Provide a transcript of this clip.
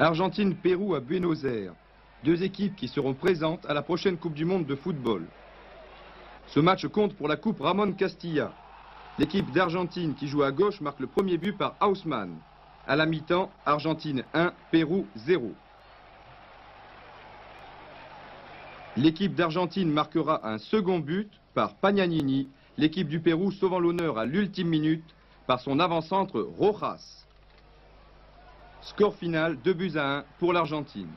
Argentine-Pérou à Buenos Aires. Deux équipes qui seront présentes à la prochaine Coupe du Monde de football. Ce match compte pour la Coupe Ramon Castilla. L'équipe d'Argentine qui joue à gauche marque le premier but par Haussmann. À la mi-temps, Argentine 1, Pérou 0. L'équipe d'Argentine marquera un second but par Pagnanini, l'équipe du Pérou sauvant l'honneur à l'ultime minute par son avant-centre Rojas. Score final 2 buts à 1 pour l'Argentine.